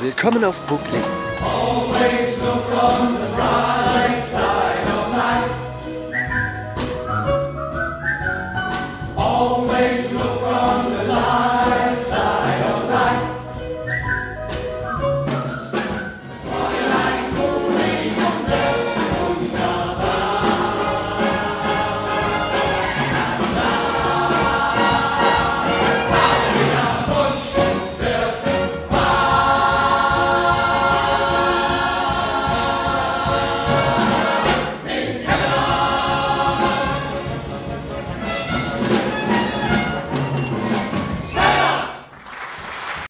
Willkommen auf Brooklyn. Always look on the bright side of life. Always look